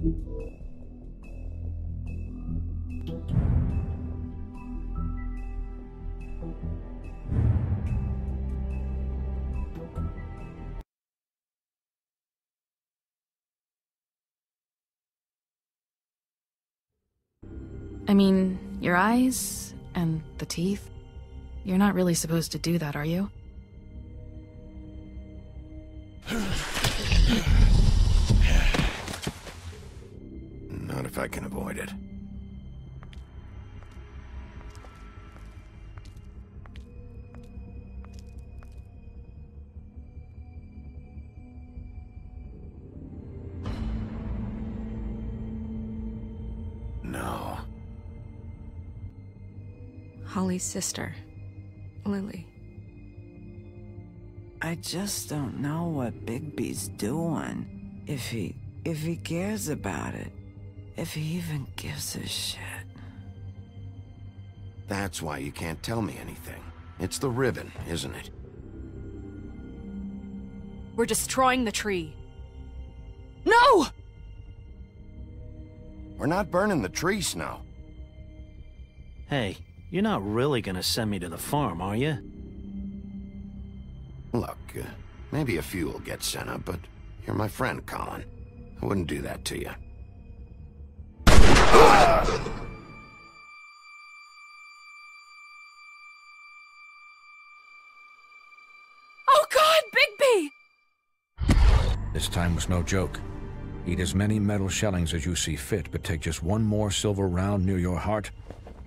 I mean, your eyes and the teeth. You're not really supposed to do that, are you? I can avoid it. No. Holly's sister, Lily. I just don't know what Bigby's doing. If he... if he cares about it. If he even gives a shit. That's why you can't tell me anything. It's the ribbon, isn't it? We're destroying the tree. No! We're not burning the tree, Snow. Hey, you're not really gonna send me to the farm, are you? Look, uh, maybe a few will get sent up, but you're my friend, Colin. I wouldn't do that to you. Oh god, Bigby! This time was no joke. Eat as many metal shellings as you see fit, but take just one more silver round near your heart,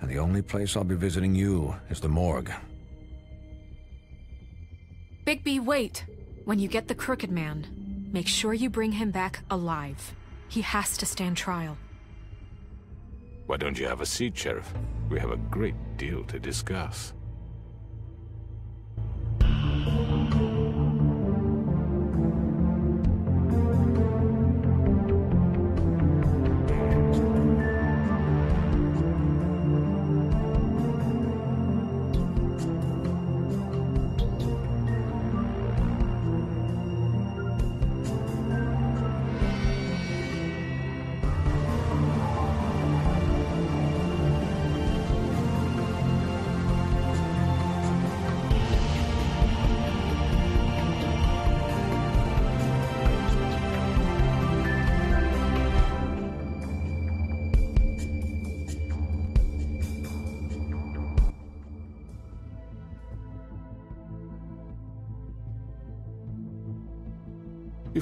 and the only place I'll be visiting you is the morgue. Bigby, wait. When you get the Crooked Man, make sure you bring him back alive. He has to stand trial. Why don't you have a seat, Sheriff? We have a great deal to discuss.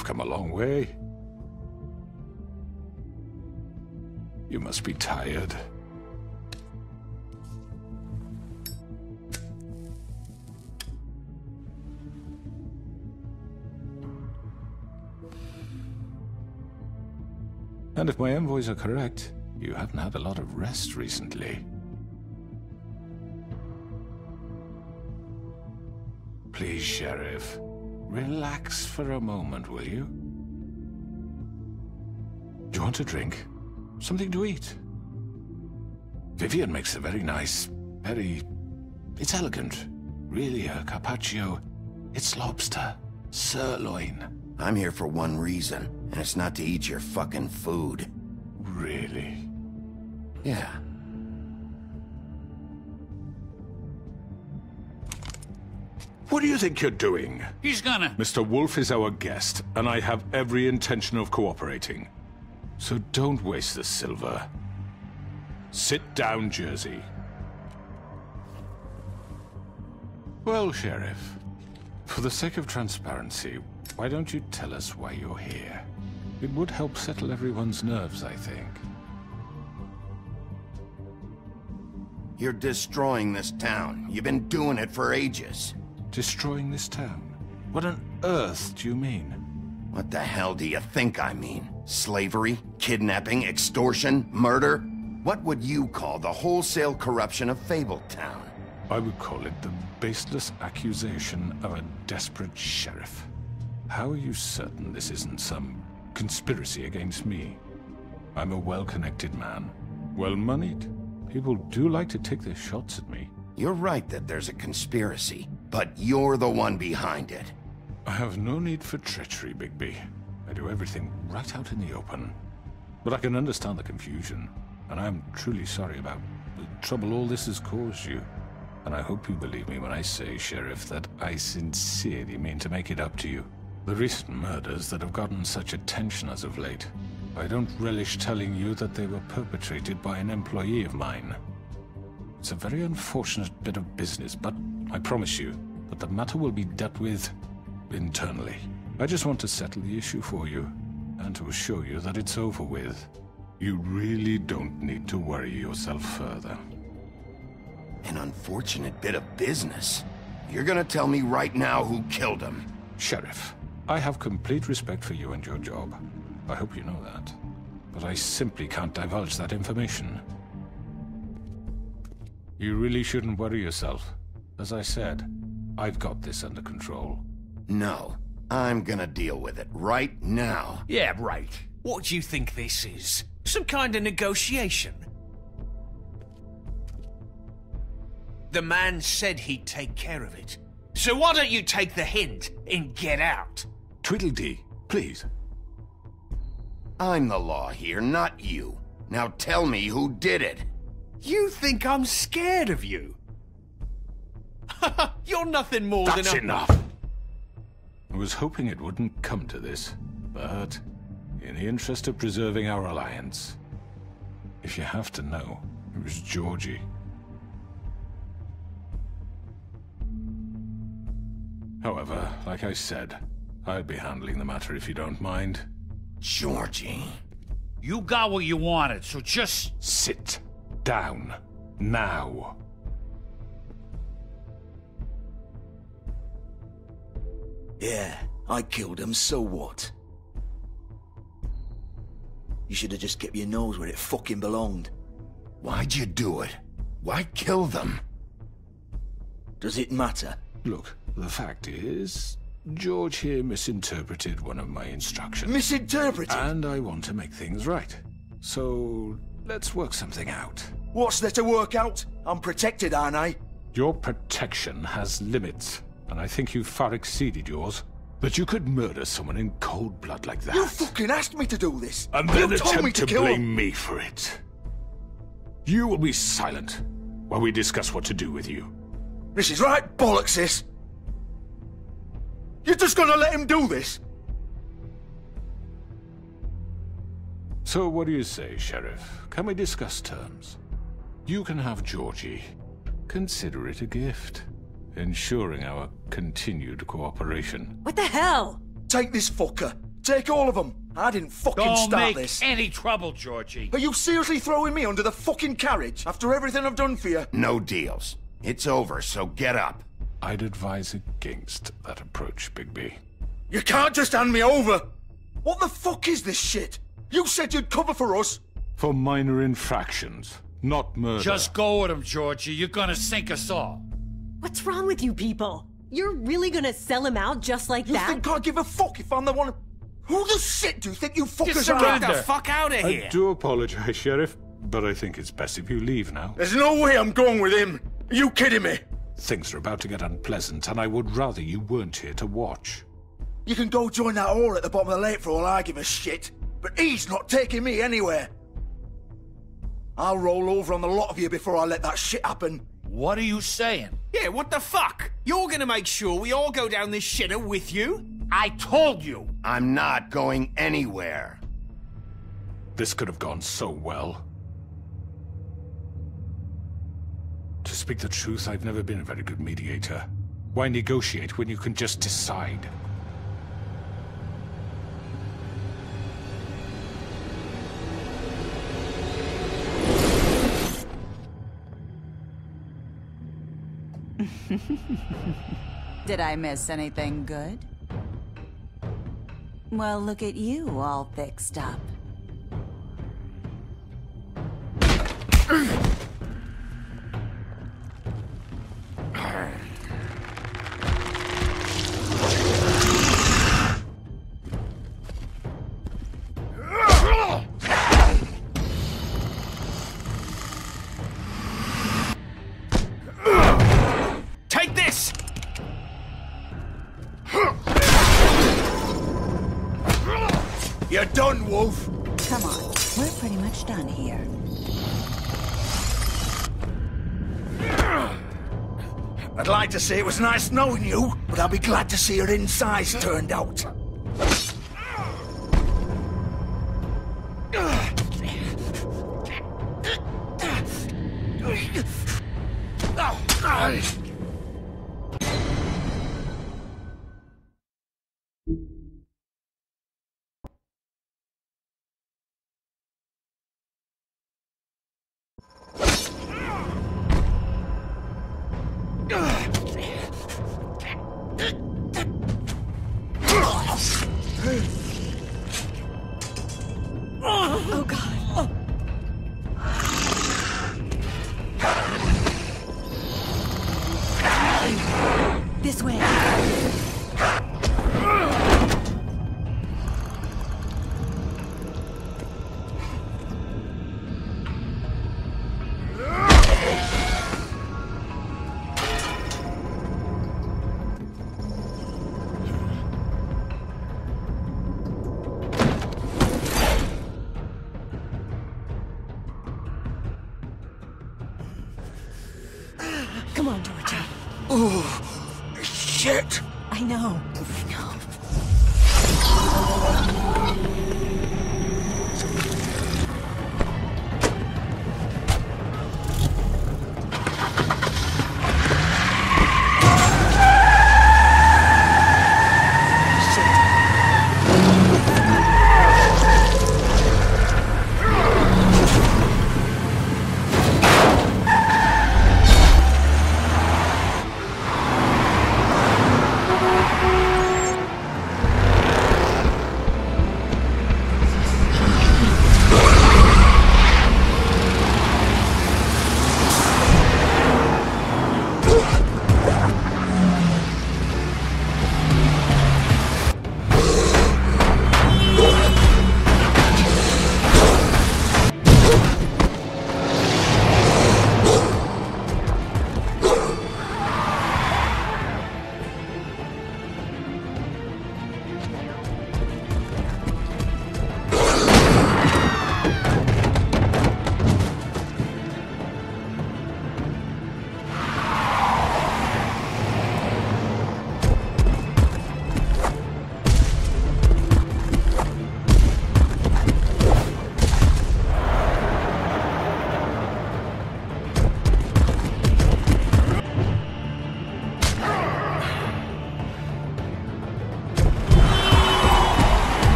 You've come a long way. You must be tired. And if my envoys are correct, you haven't had a lot of rest recently. Please, Sheriff, relax for a moment, will you? Do you want a drink? Something to eat? Vivian makes a very nice, very... It's elegant. Really, a carpaccio. It's lobster. Sirloin. I'm here for one reason, and it's not to eat your fucking food. Really? Yeah. What do you think you're doing? He's gonna... Mr. Wolf is our guest, and I have every intention of cooperating. So don't waste the silver. Sit down, Jersey. Well, Sheriff, for the sake of transparency, why don't you tell us why you're here? It would help settle everyone's nerves, I think. You're destroying this town. You've been doing it for ages. Destroying this town? What on earth do you mean? What the hell do you think I mean? Slavery? Kidnapping? Extortion? Murder? What would you call the wholesale corruption of Fabletown? I would call it the baseless accusation of a desperate sheriff. How are you certain this isn't some conspiracy against me? I'm a well-connected man, well-moneyed. People do like to take their shots at me. You're right that there's a conspiracy, but you're the one behind it. I have no need for treachery, Bigby. I do everything right out in the open. But I can understand the confusion, and I'm truly sorry about the trouble all this has caused you. And I hope you believe me when I say, Sheriff, that I sincerely mean to make it up to you. The recent murders that have gotten such attention as of late, I don't relish telling you that they were perpetrated by an employee of mine. It's a very unfortunate bit of business, but I promise you that the matter will be dealt with internally. I just want to settle the issue for you, and to assure you that it's over with. You really don't need to worry yourself further. An unfortunate bit of business. You're gonna tell me right now who killed him. Sheriff, I have complete respect for you and your job. I hope you know that. But I simply can't divulge that information. You really shouldn't worry yourself. As I said, I've got this under control. No. I'm gonna deal with it right now. Yeah, right. What do you think this is? Some kind of negotiation? The man said he'd take care of it. So why don't you take the hint and get out? Tweedledee, please. I'm the law here, not you. Now tell me who did it. You think I'm scared of you? You're nothing more That's than a... enough! I was hoping it wouldn't come to this, but in the interest of preserving our alliance, if you have to know, it was Georgie. However, like I said, I'll be handling the matter if you don't mind. Georgie. You got what you wanted, so just... Sit down. Now. Yeah, I killed him, so what? You should have just kept your nose where it fucking belonged. Why'd you do it? Why kill them? Does it matter? Look, the fact is, George here misinterpreted one of my instructions. Misinterpreted? And I want to make things right. So, let's work something out. What's there to work out? I'm protected, aren't I? Your protection has limits, and I think you've far exceeded yours. But you could murder someone in cold blood like that. You fucking asked me to do this! And then you told attempt me to, to kill blame him. me for it. You will be silent while we discuss what to do with you. This is right bollocks, this! You're just gonna let him do this? So what do you say, Sheriff? Can we discuss terms? You can have Georgie. Consider it a gift, ensuring our continued cooperation. What the hell? Take this fucker. Take all of them. I didn't fucking Don't start make this. any trouble, Georgie. Are you seriously throwing me under the fucking carriage after everything I've done for you? No deals. It's over, so get up. I'd advise against that approach, Bigby. You can't just hand me over! What the fuck is this shit? You said you'd cover for us! For minor infractions, not murder. Just go with him, Georgie. You're gonna sink us all. What's wrong with you people? You're really gonna sell him out just like You that? You think I give a fuck if I'm the one? Who the shit do you think you fuckers are? Get the fuck out of here! I do apologize, Sheriff, but I think it's best if you leave now. There's no way I'm going with him. Are you kidding me? Things are about to get unpleasant, and I would rather you weren't here to watch. You can go join that whore at the bottom of the lake for all I give a shit. But he's not taking me anywhere. I'll roll over on the lot of you before I let that shit happen. What are you saying? Yeah, what the fuck? You're gonna make sure we all go down this shitter with you? I told you. I'm not going anywhere. This could have gone so well. To speak the truth, I've never been a very good mediator. Why negotiate when you can just decide? Did I miss anything good? Well, look at you all fixed up. like to say it was nice knowing you, but I'll be glad to see your insides turned out.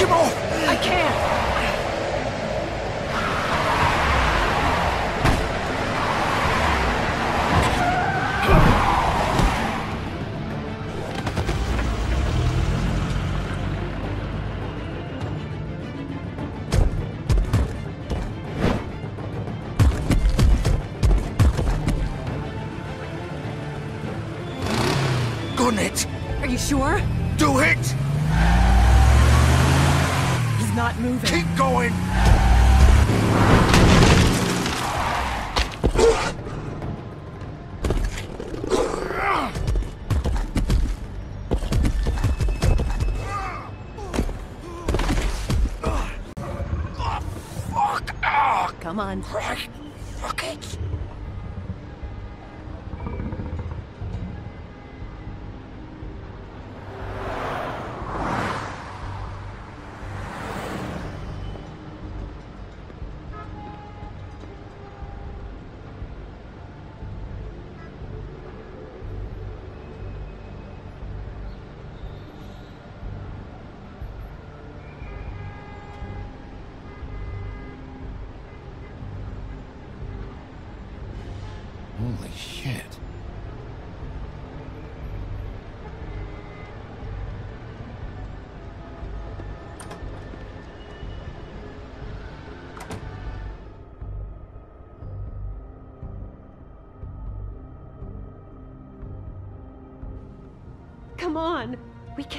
Take him off! I can't! Are you sure? Do it! He's not moving. Keep going! Fuck! Come on.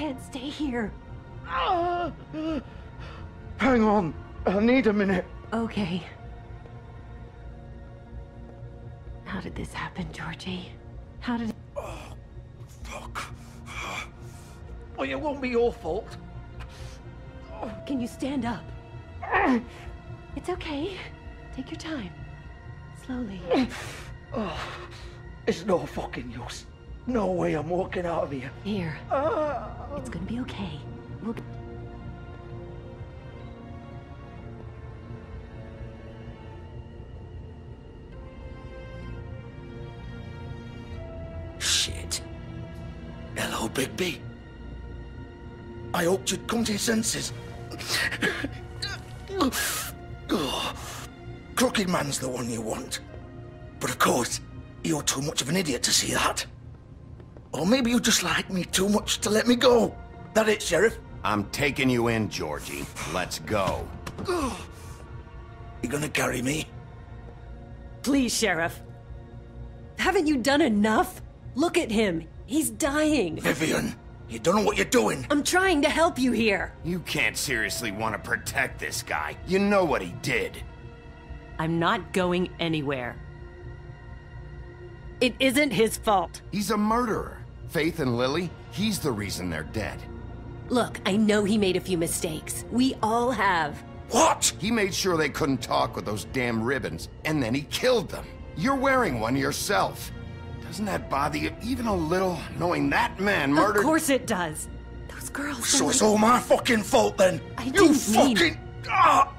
Can't stay here. Hang on. I need a minute. Okay. How did this happen, Georgie? How did... Oh, fuck. Well, it won't be your fault. Oh, can you stand up? It's okay. Take your time. Slowly. Oh, it's no fucking use. No way I'm walking out of here. Here. Ah. It's gonna be okay. We'll... Shit. Hello, Bigby. I hoped you'd come to your senses. Crooked Man's the one you want. But of course, you're too much of an idiot to see that. Or maybe you just like me too much to let me go. That it, Sheriff? I'm taking you in, Georgie. Let's go. You gonna carry me? Please, Sheriff. Haven't you done enough? Look at him. He's dying. Vivian, you don't know what you're doing. I'm trying to help you here. You can't seriously want to protect this guy. You know what he did. I'm not going anywhere. It isn't his fault. He's a murderer. Faith and Lily, he's the reason they're dead. Look, I know he made a few mistakes. We all have. What? He made sure they couldn't talk with those damn ribbons, and then he killed them. You're wearing one yourself. Doesn't that bother you even a little, knowing that man murdered- Of course it does. Those girls. So it's all my fucking fault then? I you didn't mean- fucking... Ah!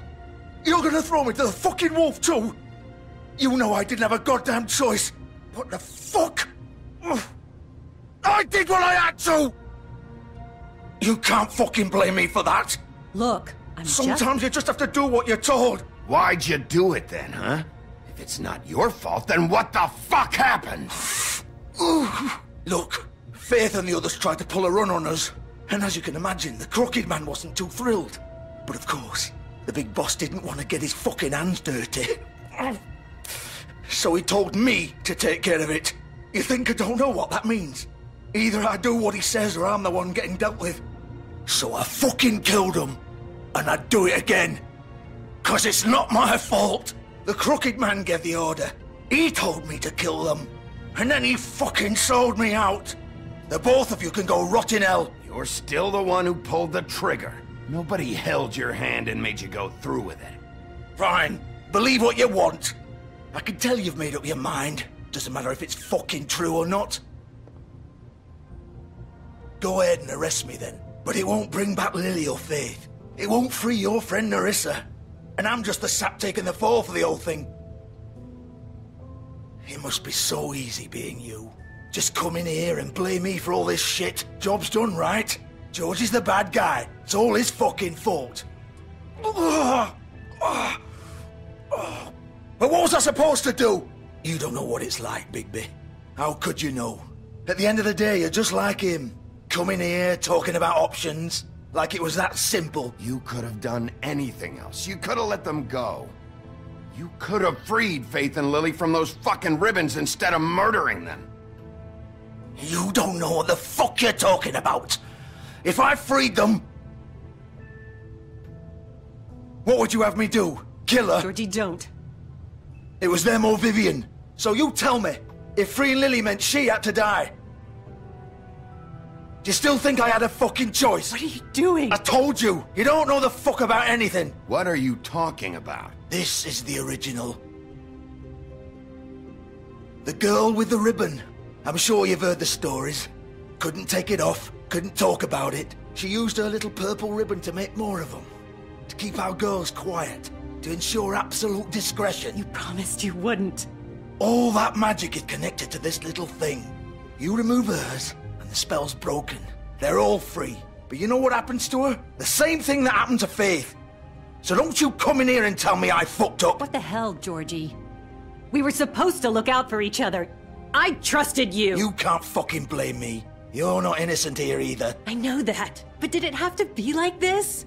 You're gonna throw me to the fucking wolf too? You know I didn't have a goddamn choice. What the fuck? Ugh. I did what I had to! You can't fucking blame me for that. Look, I'm Sometimes you just have to do what you're told. Why'd you do it then, huh? If it's not your fault, then what the fuck happened? Look, Faith and the others tried to pull a run on us. And as you can imagine, the Crooked Man wasn't too thrilled. But of course, the big boss didn't want to get his fucking hands dirty. So he told me to take care of it. You think I don't know what that means? Either I do what he says or I'm the one getting dealt with. So I fucking killed him. And I'd do it again. Cause it's not my fault. The Crooked Man gave the order. He told me to kill them. And then he fucking sold me out. The both of you can go rot in hell. You're still the one who pulled the trigger. Nobody held your hand and made you go through with it. Fine. Believe what you want. I can tell you've made up your mind. Doesn't matter if it's fucking true or not. Go ahead and arrest me then. But it won't bring back Lily or Faith. It won't free your friend Nerissa. And I'm just the sap taking the fall for the whole thing. It must be so easy being you. Just come in here and blame me for all this shit. Job's done, right? George is the bad guy. It's all his fucking fault. But what was I supposed to do? You don't know what it's like, Bigby. How could you know? At the end of the day, you're just like him. Coming here, talking about options. Like it was that simple. You could have done anything else. You could have let them go. You could have freed Faith and Lily from those fucking ribbons instead of murdering them. You don't know what the fuck you're talking about. If I freed them... What would you have me do? Kill her? Georgie, don't. It was them or Vivian. So you tell me, if freeing Lily meant she had to die. Do you still think I had a fucking choice? What are you doing? I told you, you don't know the fuck about anything. What are you talking about? This is the original. The girl with the ribbon. I'm sure you've heard the stories. Couldn't take it off, couldn't talk about it. She used her little purple ribbon to make more of them. To keep our girls quiet. To ensure absolute discretion. You promised you wouldn't. All that magic is connected to this little thing. You remove hers, and the spell's broken. They're all free. But you know what happens to her? The same thing that happened to Faith. So don't you come in here and tell me I fucked up. What the hell, Georgie? We were supposed to look out for each other. I trusted you. You can't fucking blame me. You're not innocent here either. I know that. But did it have to be like this?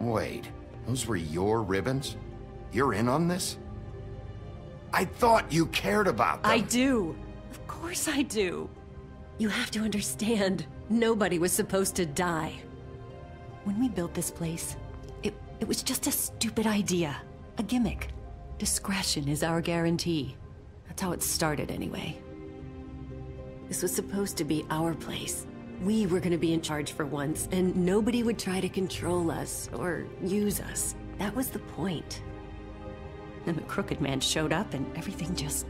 Wait, those were your ribbons? You're in on this? I thought you cared about them. I do. Of course I do. You have to understand. Nobody was supposed to die. When we built this place, it, it was just a stupid idea. A gimmick. Discretion is our guarantee. That's how it started, anyway. This was supposed to be our place. We were gonna be in charge for once, and nobody would try to control us or use us. That was the point. Then the Crooked Man showed up, and everything just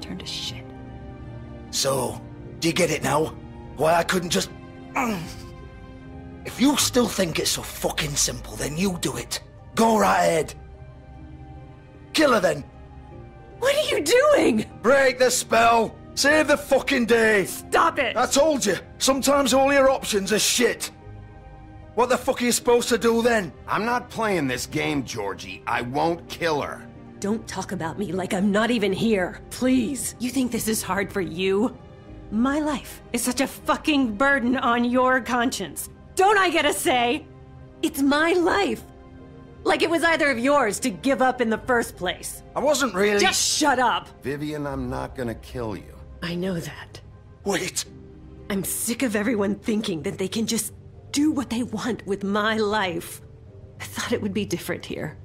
turned to shit. So, do you get it now? Why I couldn't just... If you still think it's so fucking simple, then you do it. Go right ahead. Kill her then. What are you doing? Break the spell. Save the fucking day. Stop it. I told you. Sometimes all your options are shit. What the fuck are you supposed to do then? I'm not playing this game, Georgie. I won't kill her. Don't talk about me like I'm not even here. Please. You think this is hard for you? My life is such a fucking burden on your conscience. Don't I get a say? It's my life. Like it was either of yours to give up in the first place. I wasn't really... Just shut up. Vivian, I'm not gonna kill you. I know that. Wait. I'm sick of everyone thinking that they can just do what they want with my life. I thought it would be different here.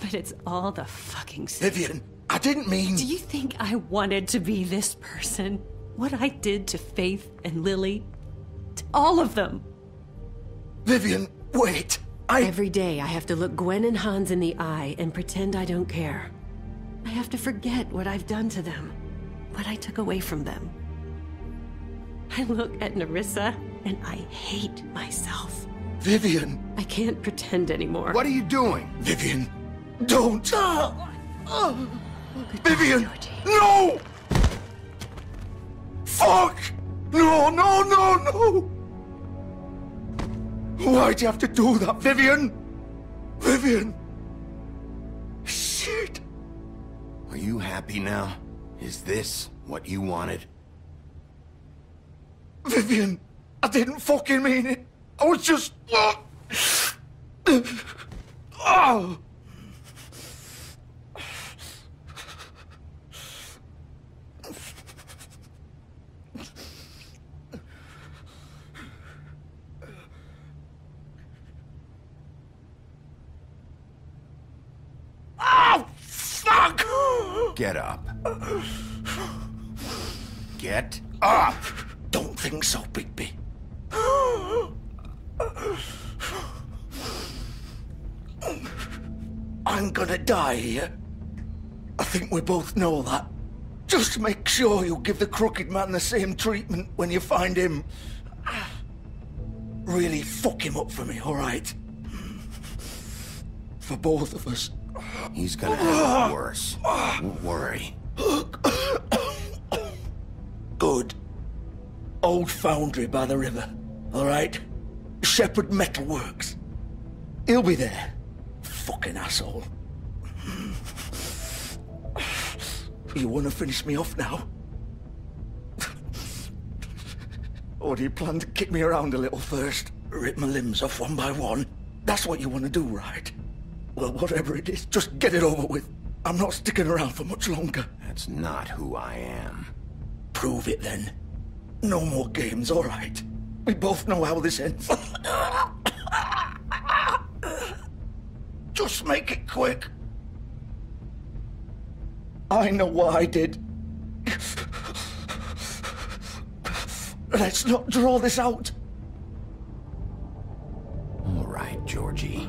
But it's all the fucking same. Vivian, I didn't mean... Do you think I wanted to be this person? What I did to Faith and Lily? To all of them. Vivian, wait. I... Every day I have to look Gwen and Hans in the eye and pretend I don't care. I have to forget what I've done to them. What I took away from them. I look at Nerissa and I hate myself. Vivian. I can't pretend anymore. What are you doing? Vivian, don't. Oh, oh. Vivian, no! Fuck! No, no, no, no! Why'd you have to do that, Vivian? Vivian! Shit! Are you happy now? Is this what you wanted? Vivian, I didn't fucking mean it. I was just. Oh! Oh, fuck! Get up. Get up! Don't think so, Bigby. I'm gonna die here. I think we both know that. Just make sure you give the crooked man the same treatment when you find him. Really fuck him up for me, alright? For both of us. He's gonna have it worse. Don't worry. Good. Old foundry by the river, alright? Shepherd Metalworks. He'll be there. Fucking asshole. You want to finish me off now? or do you plan to kick me around a little first? Rip my limbs off one by one? That's what you want to do, right? Well, whatever it is, just get it over with. I'm not sticking around for much longer. That's not who I am. Prove it then. No more games, all right? We both know how this ends. Just make it quick. I know what I did. Let's not draw this out. All right, Georgie.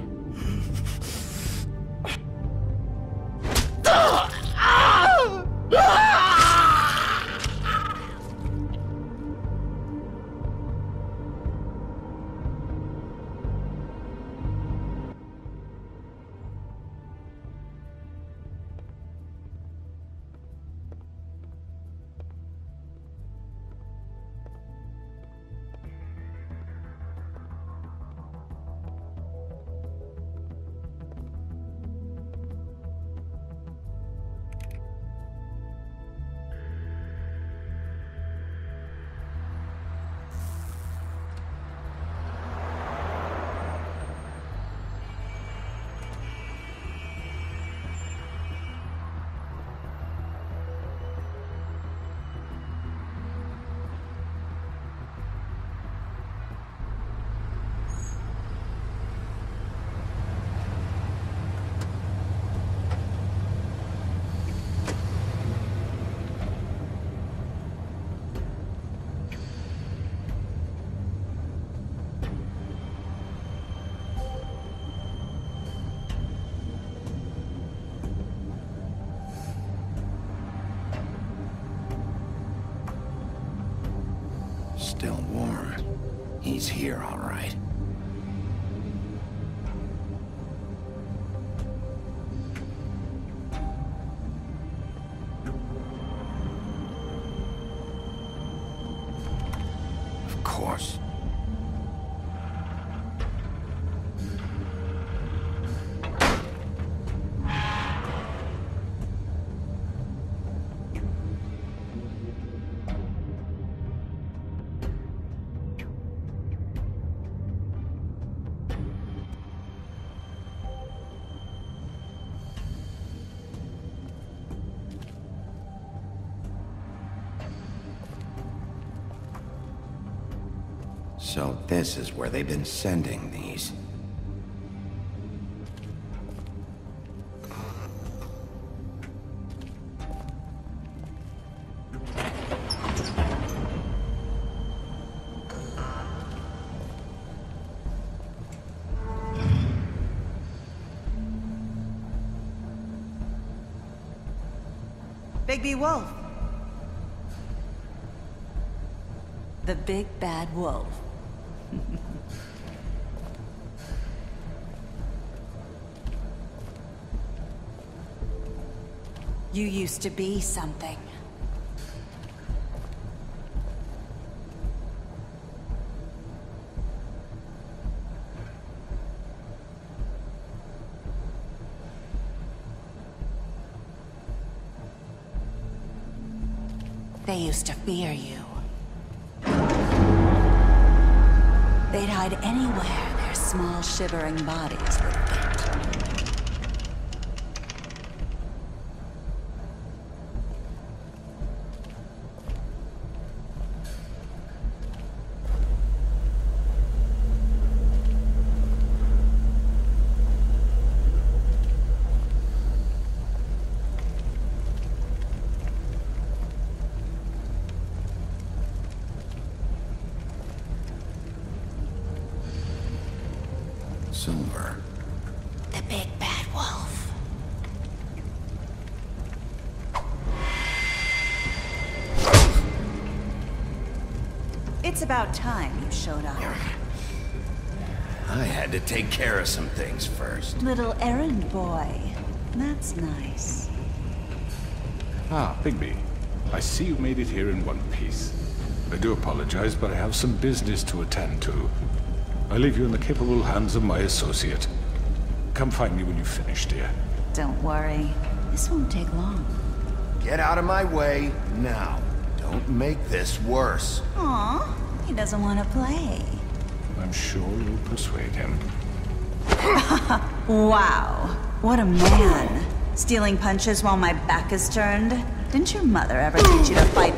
So this is where they've been sending these. Bigby Wolf. The big bad wolf. you used to be something. They used to fear you. Anywhere their small, shivering bodies would fit. About time you showed up. I had to take care of some things first. Little errand boy. That's nice. Ah, Bigby. I see you made it here in one piece. I do apologize, but I have some business to attend to. I leave you in the capable hands of my associate. Come find me when you've finished, dear. Don't worry. This won't take long. Get out of my way now. Don't make this worse. Aw, he doesn't want to play. I'm sure you'll persuade him. Wow, what a man. Stealing punches while my back is turned? Didn't your mother ever teach you to fight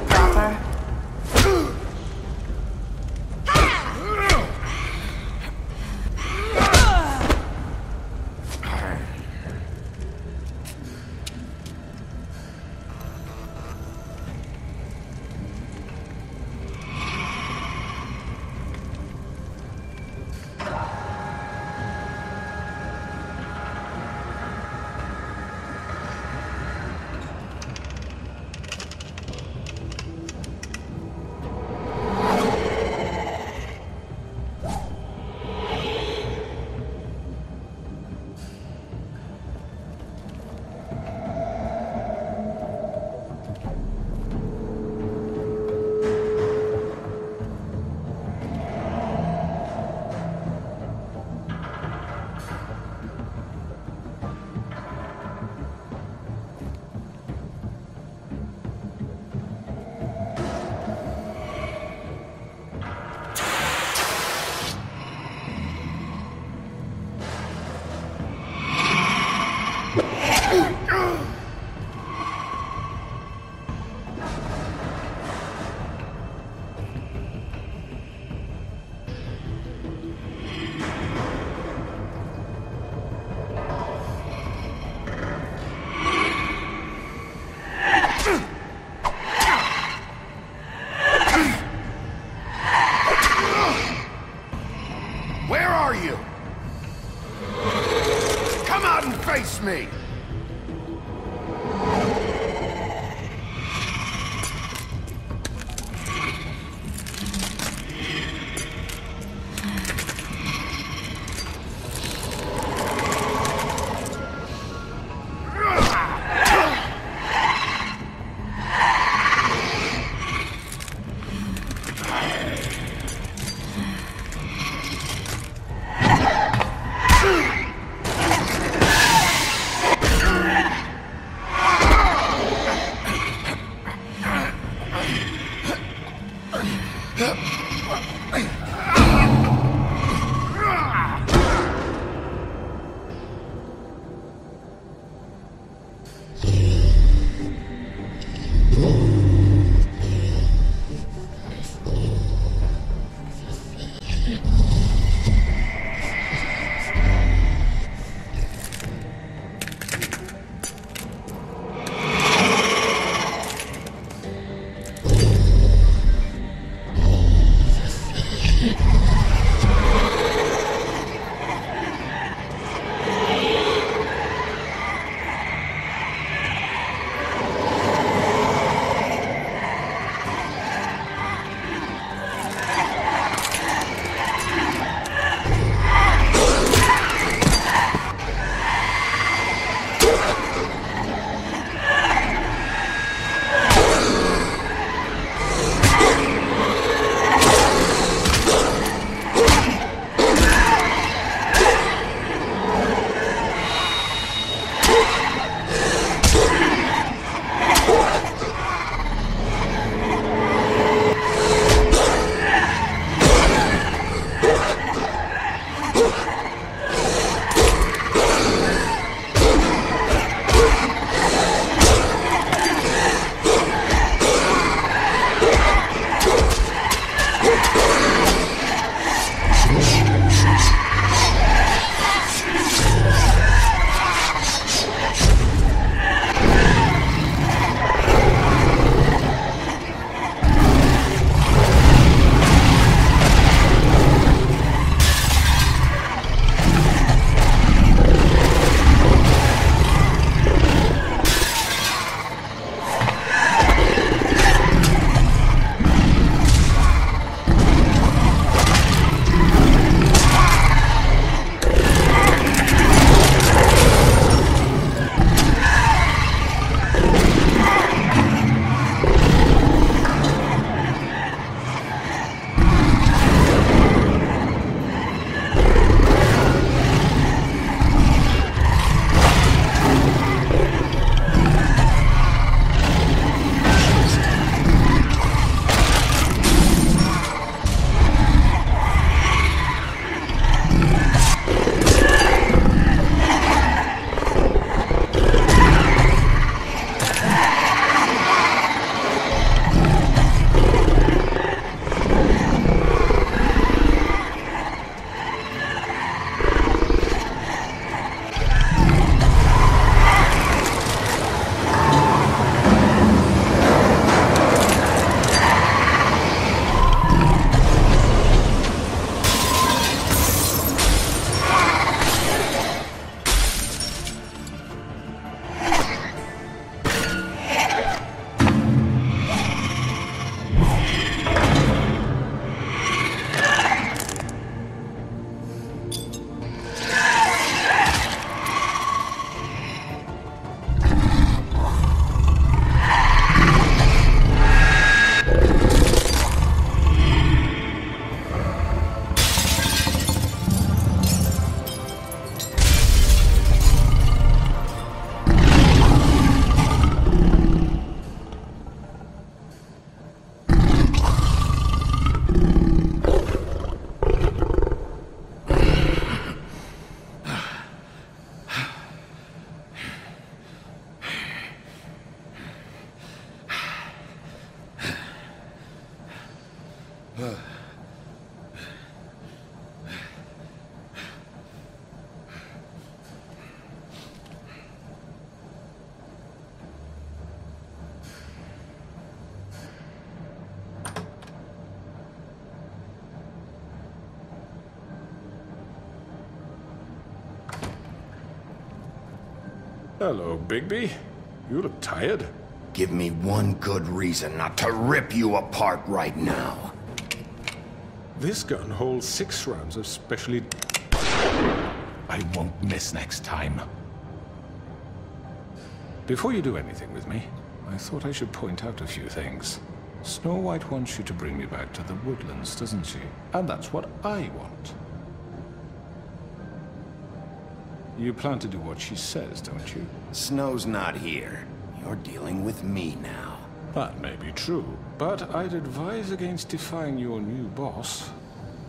Oh. Bigby. You look tired. Give me one good reason not to rip you apart right now. This gun holds six rounds of specially... I won't miss next time. Before you do anything with me, I thought I should point out a few things. Snow White wants you to bring me back to the woodlands, doesn't she? And that's what I want. You plan to do what she says, don't you? Snow's not here. You're dealing with me now. That may be true, but I'd advise against defying your new boss,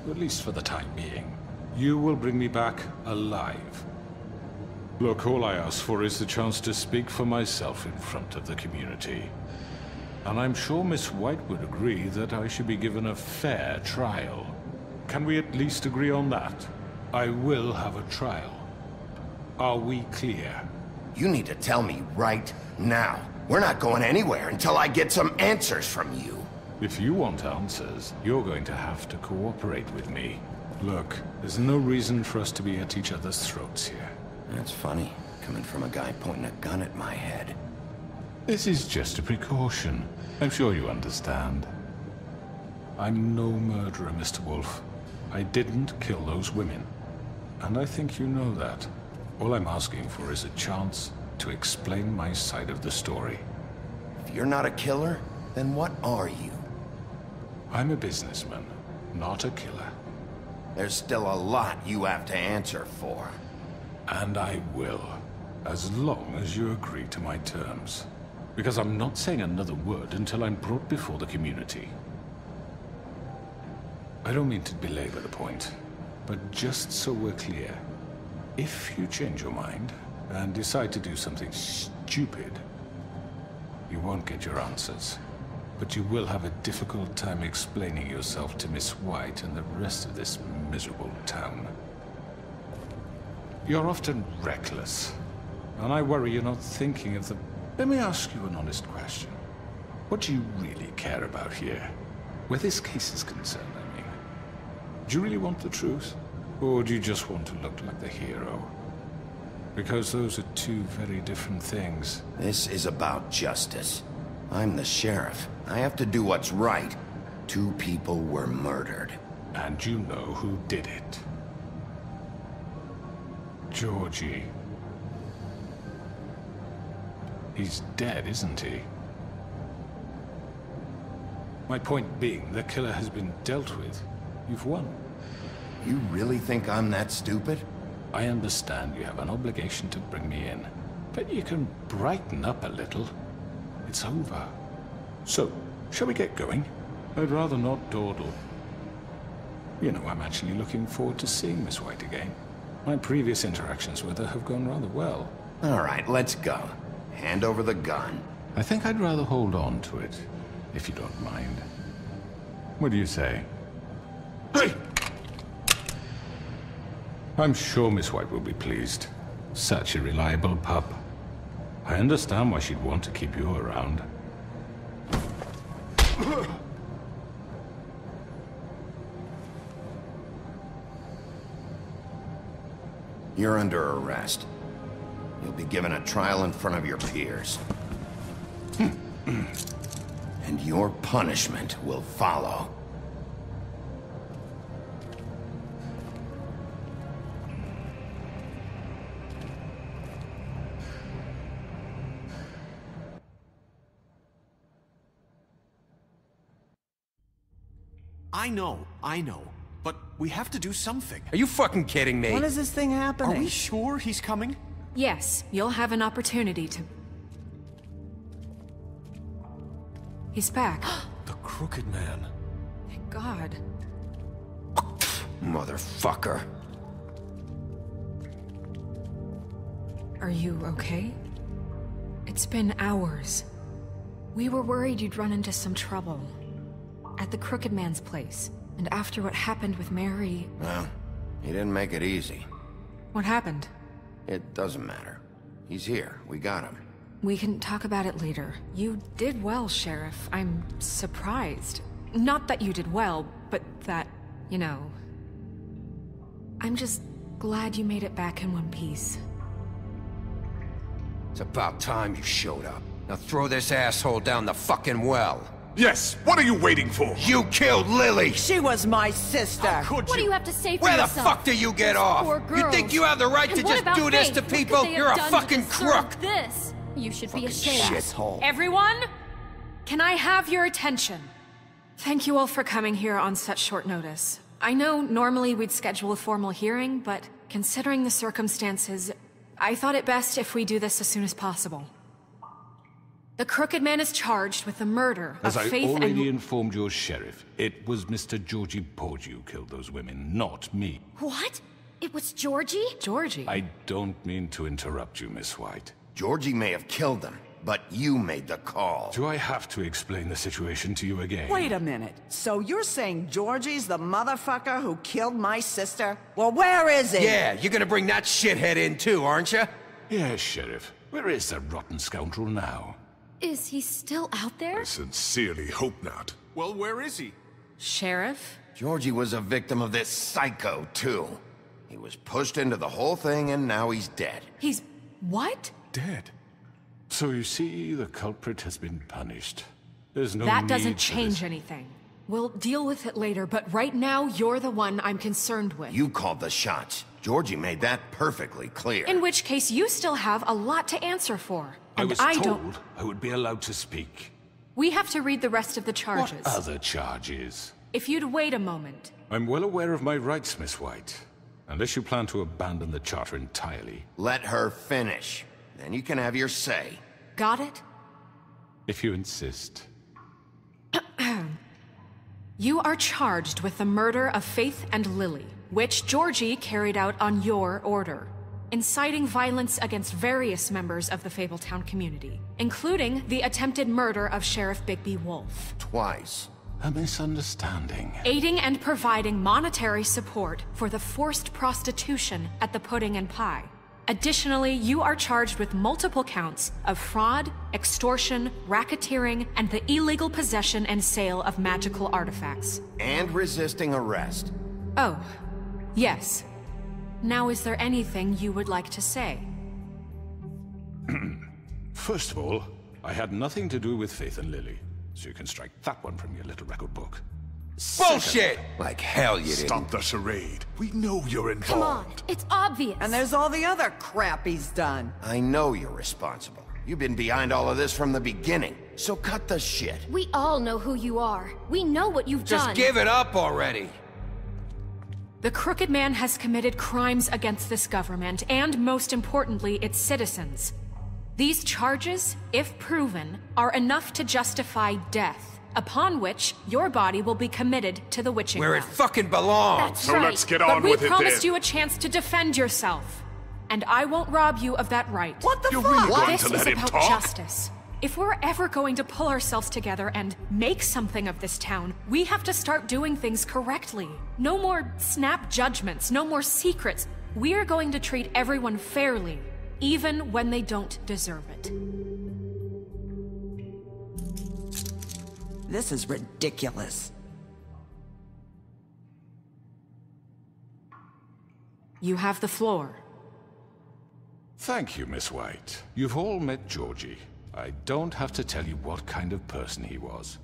at least for the time being. You will bring me back alive. Look, all I ask for is the chance to speak for myself in front of the community. And I'm sure Miss White would agree that I should be given a fair trial. Can we at least agree on that? I will have a trial. Are we clear? You need to tell me right now. We're not going anywhere until I get some answers from you. If you want answers, you're going to have to cooperate with me. Look, there's no reason for us to be at each other's throats here. That's funny, coming from a guy pointing a gun at my head. This is just a precaution. I'm sure you understand. I'm no murderer, Mr. Wolf. I didn't kill those women. And I think you know that. All I'm asking for is a chance to explain my side of the story. If you're not a killer, then what are you? I'm a businessman, not a killer. There's still a lot you have to answer for. And I will, as long as you agree to my terms. Because I'm not saying another word until I'm brought before the community. I don't mean to belabor the point, but just so we're clear, if you change your mind and decide to do something stupid, you won't get your answers. But you will have a difficult time explaining yourself to Miss White and the rest of this miserable town. You're often reckless, and I worry you're not thinking of the... Let me ask you an honest question. What do you really care about here? Where this case is concerned, I mean. Do you really want the truth? Or do you just want to look like the hero? Because those are two very different things. This is about justice. I'm the sheriff. I have to do what's right. Two people were murdered. And you know who did it. Georgie. He's dead, isn't he? My point being, the killer has been dealt with. You've won. You really think I'm that stupid? I understand you have an obligation to bring me in, but you can brighten up a little. It's over. So, shall we get going? I'd rather not dawdle. You know, I'm actually looking forward to seeing Miss White again. My previous interactions with her have gone rather well. All right, let's go. Hand over the gun. I think I'd rather hold on to it, if you don't mind. What do you say? Hey! I'm sure Miss White will be pleased. Such a reliable pup. I understand why she'd want to keep you around. You're under arrest. You'll be given a trial in front of your peers. Hmm. and your punishment will follow. I know, I know. But we have to do something. Are you fucking kidding me? When is this thing happening? Are we sure he's coming? Yes, you'll have an opportunity to... He's back. the Crooked Man. Thank God. Motherfucker. Are you okay? It's been hours. We were worried you'd run into some trouble. At the Crooked Man's place. And after what happened with Mary... Well, he didn't make it easy. What happened? It doesn't matter. He's here. We got him. We can talk about it later. You did well, Sheriff. I'm surprised. Not that you did well, but that, you know... I'm just glad you made it back in one piece. It's about time you showed up. Now throw this asshole down the fucking well. Yes, what are you waiting for? You killed Lily! She was my sister. How could you? What do you have to say for yourself? Where the fuck do you get Those off? poor You think you have the right And to just do this Faith? to people? You're a fucking deserve crook! This. You should be ashamed. Shithole. Everyone? Can I have your attention? Thank you all for coming here on such short notice. I know normally we'd schedule a formal hearing, but considering the circumstances, I thought it best if we do this as soon as possible. The Crooked Man is charged with the murder As of I Faith already and... informed your sheriff, it was Mr. Georgie Porgy who killed those women, not me. What? It was Georgie? Georgie? I don't mean to interrupt you, Miss White. Georgie may have killed them, but you made the call. Do I have to explain the situation to you again? Wait a minute. So you're saying Georgie's the motherfucker who killed my sister? Well, where is he? Yeah, you're gonna bring that shithead in too, aren't you? Yes, Sheriff. Where is that rotten scoundrel now? Is he still out there? I sincerely hope not. Well, where is he? Sheriff? Georgie was a victim of this psycho, too. He was pushed into the whole thing and now he's dead. He's... what? Dead. So you see, the culprit has been punished. There's no that need doesn't change this. anything. We'll deal with it later, but right now, you're the one I'm concerned with. You called the shots. Georgie made that perfectly clear. In which case, you still have a lot to answer for. I And was I told don't... I would be allowed to speak. We have to read the rest of the charges. What other charges? If you'd wait a moment. I'm well aware of my rights, Miss White. Unless you plan to abandon the charter entirely. Let her finish. Then you can have your say. Got it? If you insist. You are charged with the murder of Faith and Lily, which Georgie carried out on your order, inciting violence against various members of the Fabletown community, including the attempted murder of Sheriff Bigby Wolf, Twice. A misunderstanding. aiding and providing monetary support for the forced prostitution at the Pudding and Pie. Additionally, you are charged with multiple counts of fraud, extortion, racketeering, and the illegal possession and sale of magical artifacts. And resisting arrest. Oh, yes. Now, is there anything you would like to say? First of all, I had nothing to do with Faith and Lily, so you can strike that one from your little record book. Bullshit! Like hell you didn't. Stop the charade. We know you're involved. Come on, it's obvious. And there's all the other crap he's done. I know you're responsible. You've been behind all of this from the beginning. So cut the shit. We all know who you are. We know what you've Just done. Just give it up already. The Crooked Man has committed crimes against this government and, most importantly, its citizens. These charges, if proven, are enough to justify death, upon which your body will be committed to the witching Where it fucking belongs. That's So right. let's get But on we with it promised then. you a chance to defend yourself. And I won't rob you of that right. What the You're fuck? really going This to is him about talk? justice. If we're ever going to pull ourselves together and make something of this town, we have to start doing things correctly. No more snap judgments, no more secrets. We are going to treat everyone fairly, even when they don't deserve it. This is ridiculous. You have the floor. Thank you, Miss White. You've all met Georgie. I don't have to tell you what kind of person he was.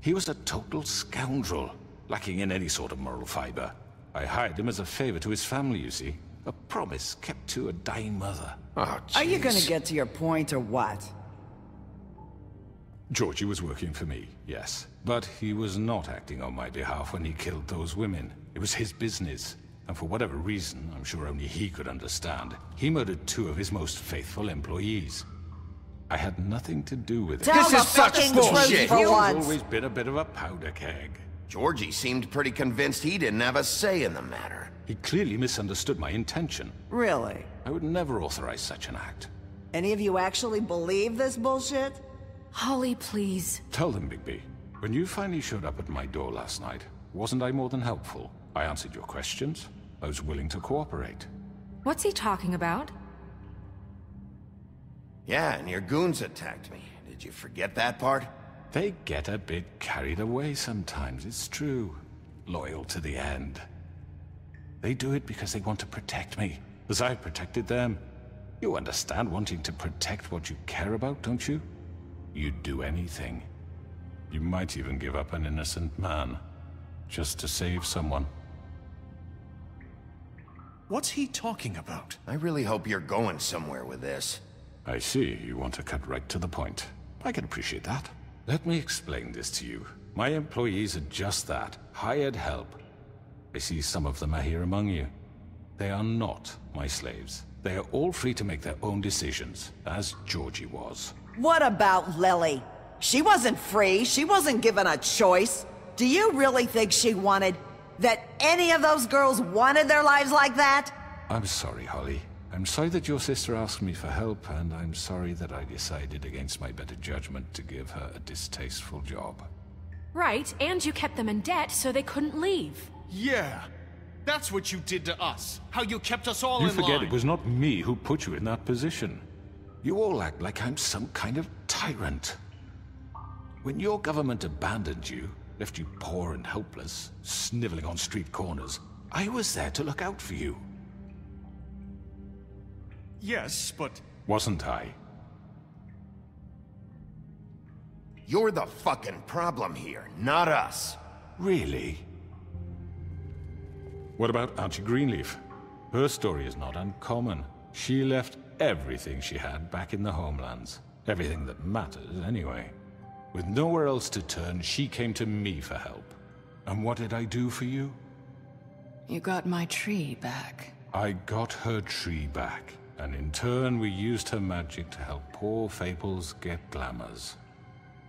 He was a total scoundrel, lacking in any sort of moral fiber. I hired him as a favor to his family, you see. A promise kept to a dying mother. Oh, Are you gonna get to your point or what? Georgie was working for me, yes. But he was not acting on my behalf when he killed those women. It was his business. And for whatever reason, I'm sure only he could understand, he murdered two of his most faithful employees. I had nothing to do with it. Tell This is such bullshit. truth for He's once. always been a bit of a powder keg. Georgie seemed pretty convinced he didn't have a say in the matter. He clearly misunderstood my intention. Really? I would never authorize such an act. Any of you actually believe this bullshit? Holly, please. Tell them, Bigby. When you finally showed up at my door last night, wasn't I more than helpful? I answered your questions. I was willing to cooperate. What's he talking about? Yeah, and your goons attacked me. Did you forget that part? They get a bit carried away sometimes, it's true. Loyal to the end. They do it because they want to protect me, as I've protected them. You understand wanting to protect what you care about, don't you? You'd do anything. You might even give up an innocent man, just to save someone. What's he talking about? I really hope you're going somewhere with this. I see, you want to cut right to the point. I can appreciate that. Let me explain this to you. My employees are just that, hired help. I see some of them are here among you. They are not my slaves. They are all free to make their own decisions, as Georgie was. What about Lily? She wasn't free. She wasn't given a choice. Do you really think she wanted... that any of those girls wanted their lives like that? I'm sorry, Holly. I'm sorry that your sister asked me for help, and I'm sorry that I decided against my better judgment to give her a distasteful job. Right, and you kept them in debt so they couldn't leave. Yeah. That's what you did to us. How you kept us all you in forget line. it was not me who put you in that position. You all act like I'm some kind of tyrant. When your government abandoned you, left you poor and helpless, sniveling on street corners, I was there to look out for you. Yes, but... Wasn't I? You're the fucking problem here, not us. Really? What about Aunty Greenleaf? Her story is not uncommon. She left everything she had back in the homelands. Everything that matters, anyway. With nowhere else to turn, she came to me for help. And what did I do for you? You got my tree back. I got her tree back, and in turn we used her magic to help poor Fables get glamours.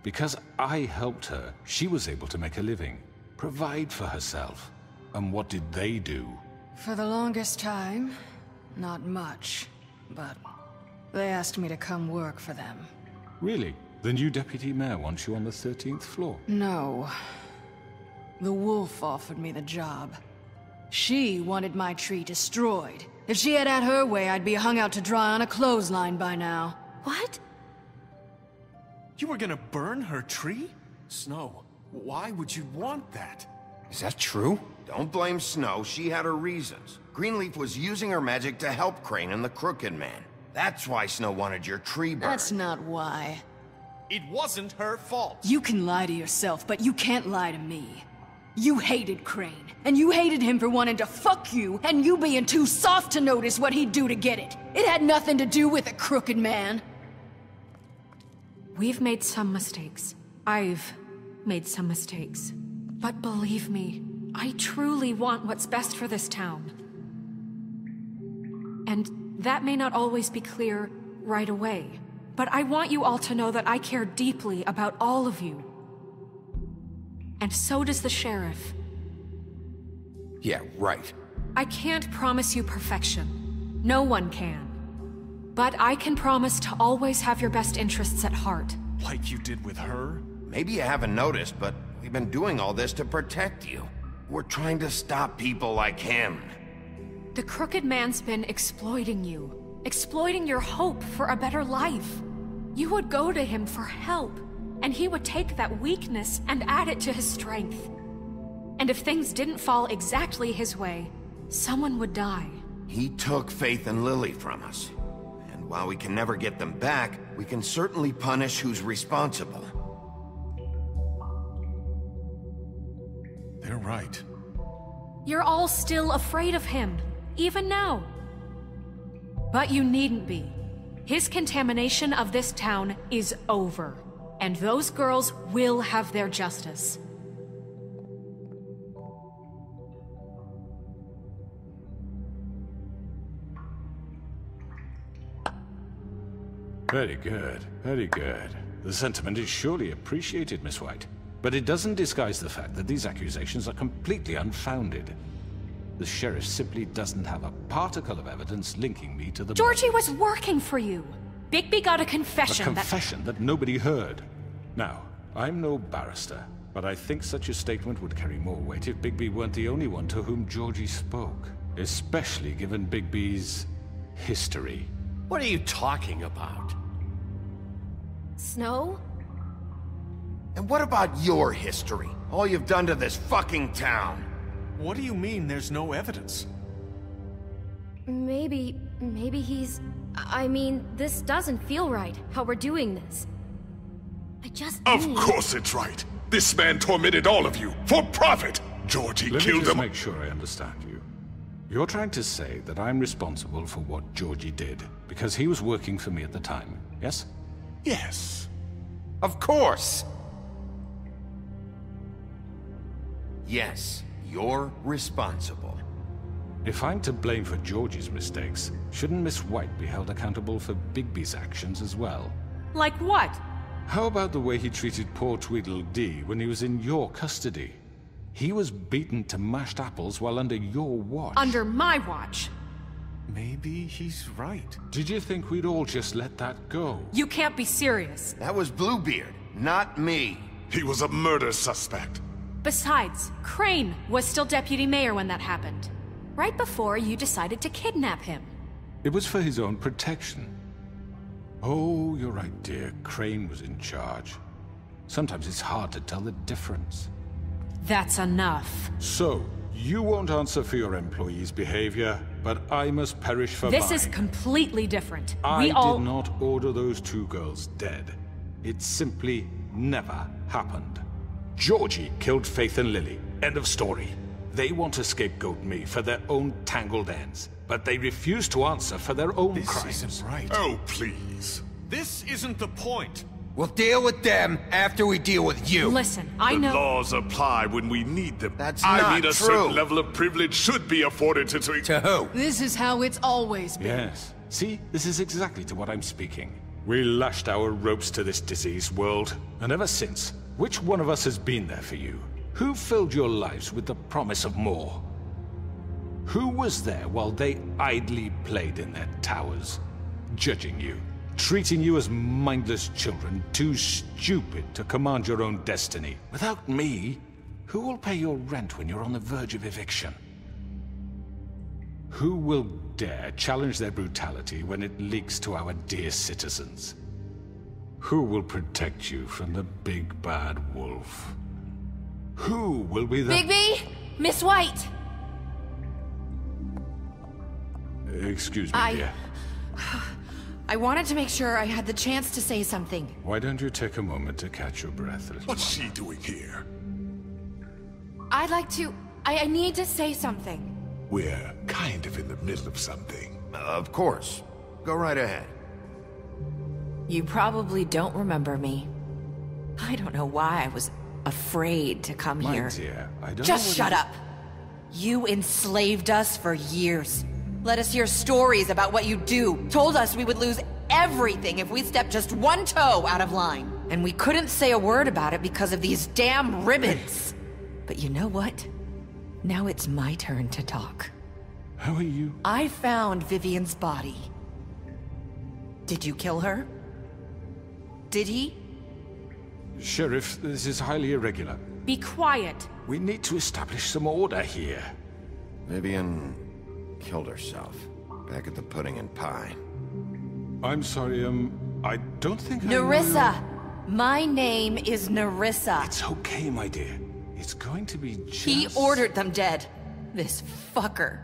Because I helped her, she was able to make a living, provide for herself. And what did they do? For the longest time, not much. But they asked me to come work for them. Really? The new deputy mayor wants you on the 13th floor? No. The wolf offered me the job. She wanted my tree destroyed. If she had had her way, I'd be hung out to dry on a clothesline by now. What? You were gonna burn her tree? Snow, why would you want that? Is that true? Don't blame Snow, she had her reasons. Greenleaf was using her magic to help Crane and the Crooked Man. That's why Snow wanted your tree burned. That's not why. It wasn't her fault. You can lie to yourself, but you can't lie to me. You hated Crane, and you hated him for wanting to fuck you, and you being too soft to notice what he'd do to get it. It had nothing to do with a crooked man. We've made some mistakes. I've made some mistakes. But believe me, I truly want what's best for this town. And that may not always be clear right away. But I want you all to know that I care deeply about all of you. And so does the sheriff. Yeah, right. I can't promise you perfection. No one can. But I can promise to always have your best interests at heart. Like you did with her? Maybe you haven't noticed, but we've been doing all this to protect you. We're trying to stop people like him. The Crooked Man's been exploiting you, exploiting your hope for a better life. You would go to him for help, and he would take that weakness and add it to his strength. And if things didn't fall exactly his way, someone would die. He took Faith and Lily from us. And while we can never get them back, we can certainly punish who's responsible. They're right. You're all still afraid of him, even now. But you needn't be. His contamination of this town is over, and those girls will have their justice. Very good, very good. The sentiment is surely appreciated, Miss White. But it doesn't disguise the fact that these accusations are completely unfounded. The sheriff simply doesn't have a particle of evidence linking me to the... Georgie was working for you. Bigby got a A confession that... confession that nobody heard. Now, I'm no barrister, But I think such a statement would carry more weight if Bigby weren't the only one to whom Georgie spoke. Especially given Bigby's history. What are you talking about? Snow? And what about your history? All you've done to this fucking town? What do you mean there's no evidence? Maybe, maybe he's... I mean, this doesn't feel right, how we're doing this. I just Of need- course it's right. This man tormented all of you for profit. Georgie Let me killed just them. make sure I understand you. You're trying to say that I'm responsible for what Georgie did because he was working for me at the time, yes? Yes. Of course! Yes, you're responsible. If I'm to blame for Georgie's mistakes, shouldn't Miss White be held accountable for Bigby's actions as well? Like what? How about the way he treated poor Tweedledee when he was in your custody? He was beaten to mashed apples while under your watch. Under my watch. Maybe he's right. Did you think we'd all just let that go? You can't be serious. That was Bluebeard, not me. He was a murder suspect. Besides, Crane was still deputy mayor when that happened. Right before you decided to kidnap him. It was for his own protection. Oh, you're right, dear. Crane was in charge. Sometimes it's hard to tell the difference. That's enough. So, you won't answer for your employees' behavior, but I must perish for This mine. is completely different. I we all. did not order those two girls dead. It simply never happened. Georgie killed Faith and Lily. End of story. They want to scapegoat me for their own tangled ends, but they refuse to answer for their own This crimes. isn't right. Oh, please. This isn't the point. We'll deal with them after we deal with you. Listen, I the know. laws apply when we need them. That's I not mean, a certain level of privilege should be afforded to... To, To who? This is how it's always been. Yes. See, this is exactly to what I'm speaking. We lashed our ropes to this diseased world, and ever since, which one of us has been there for you? Who filled your lives with the promise of more? Who was there while they idly played in their towers, judging you, treating you as mindless children, too stupid to command your own destiny? Without me, who will pay your rent when you're on the verge of eviction? Who will dare challenge their brutality when it leaks to our dear citizens? Who will protect you from the big bad wolf? Who will be the... Bigby! Miss White! Excuse me, I- dear. I wanted to make sure I had the chance to say something. Why don't you take a moment to catch your breath little What's she doing here? I'd like to. I, I need to say something. We're kind of in the middle of something. Uh, of course. Go right ahead. You probably don't remember me. I don't know why I was afraid to come My here. dear, I don't know Just what shut you- up. You enslaved us for years. Let us hear stories about what you do. Told us we would lose everything if we stepped just one toe out of line. And we couldn't say a word about it because of these damn ribbons. But you know what? Now it's my turn to talk. How are you? I found Vivian's body. Did you kill her? Did he? Sheriff, this is highly irregular. Be quiet. We need to establish some order here. Vivian killed herself back at the Pudding and Pie. I'm sorry, um, I don't think I Nerissa! My name is Nerissa. It's okay, my dear. It's going to be just... He ordered them dead. This fucker.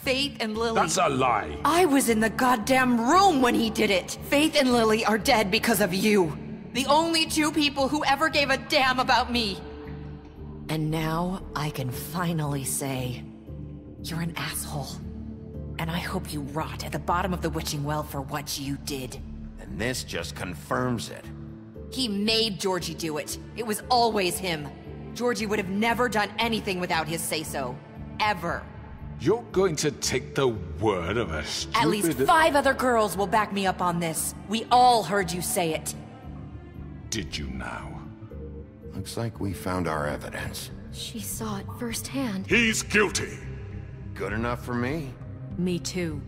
Faith and Lily. That's a lie. I was in the goddamn room when he did it. Faith and Lily are dead because of you. The only two people who ever gave a damn about me. And now I can finally say, you're an asshole. And I hope you rot at the bottom of the witching well for what you did. And this just confirms it. He made Georgie do it. It was always him. Georgie would have never done anything without his say-so. Ever. You're going to take the word of a stupid... At least five other girls will back me up on this. We all heard you say it. Did you now? Looks like we found our evidence. She saw it firsthand. He's guilty. Good enough for me. Me too.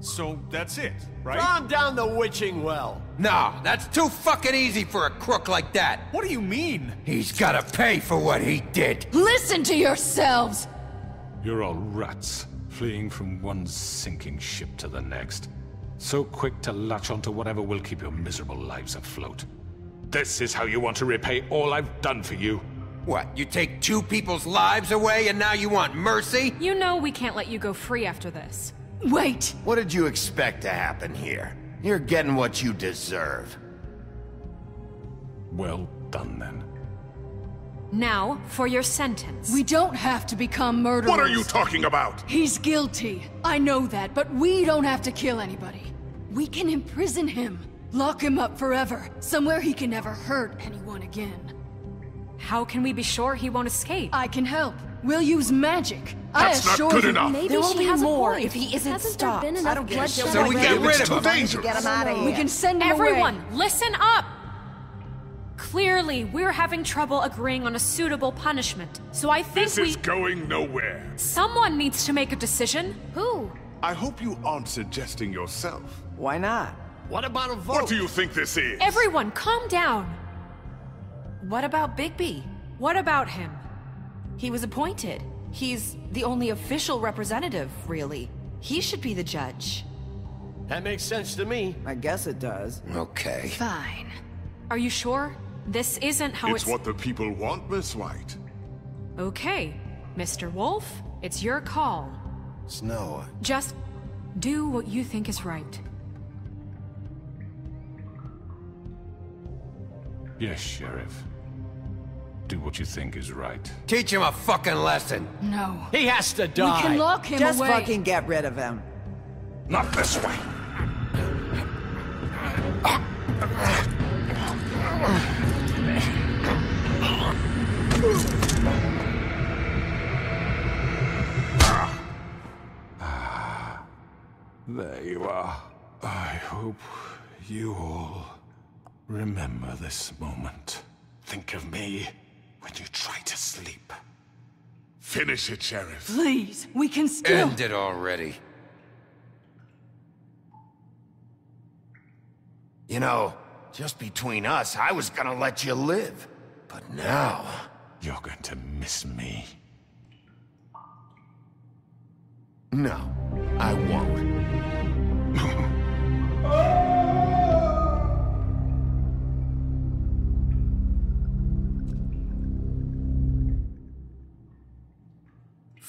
So that's it, right? Calm down the witching well. Nah, that's too fucking easy for a crook like that. What do you mean? He's gotta pay for what he did. Listen to yourselves! You're all rats, fleeing from one sinking ship to the next. So quick to latch onto whatever will keep your miserable lives afloat. This is how you want to repay all I've done for you? What, you take two people's lives away and now you want mercy? You know we can't let you go free after this. Wait! What did you expect to happen here? You're getting what you deserve. Well done, then. Now, for your sentence. We don't have to become murderers. What are you talking about? He's guilty. I know that, but we don't have to kill anybody. We can imprison him. Lock him up forever. Somewhere he can never hurt anyone again. How can we be sure he won't escape? I can help. We'll use magic. That's I not assure good you. enough. Maybe There will she be more if he isn't Hasn't stopped. there been I don't get it. bloodshed So we get rid of It's too him. dangerous. Get him out of here. We can send him Everyone, away. listen up! Clearly, we're having trouble agreeing on a suitable punishment. So I think This we... is going nowhere. Someone needs to make a decision. Who? I hope you aren't suggesting yourself. Why not? What about a vote? What do you think this is? Everyone, calm down. What about Bigby? What about him? He was appointed. He's the only official representative, really. He should be the judge. That makes sense to me. I guess it does. Okay. Fine. Are you sure? This isn't how it's it's... what the people want, Miss White. Okay, Mr. Wolf, it's your call. Snow, Just do what you think is right. Yes, Sheriff. Do what you think is right. Teach him a fucking lesson. No. He has to die. We die. can lock him Just away. fucking get rid of him. Not this way. There you are. I hope you all remember this moment. Think of me when you try to sleep. Finish it, Sheriff. Please, we can still. End it already. you know, just between us, I was gonna let you live. But now... You're going to miss me. No, I won't.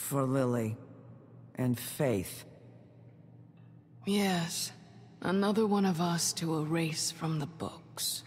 For Lily. And Faith. Yes. Another one of us to erase from the books.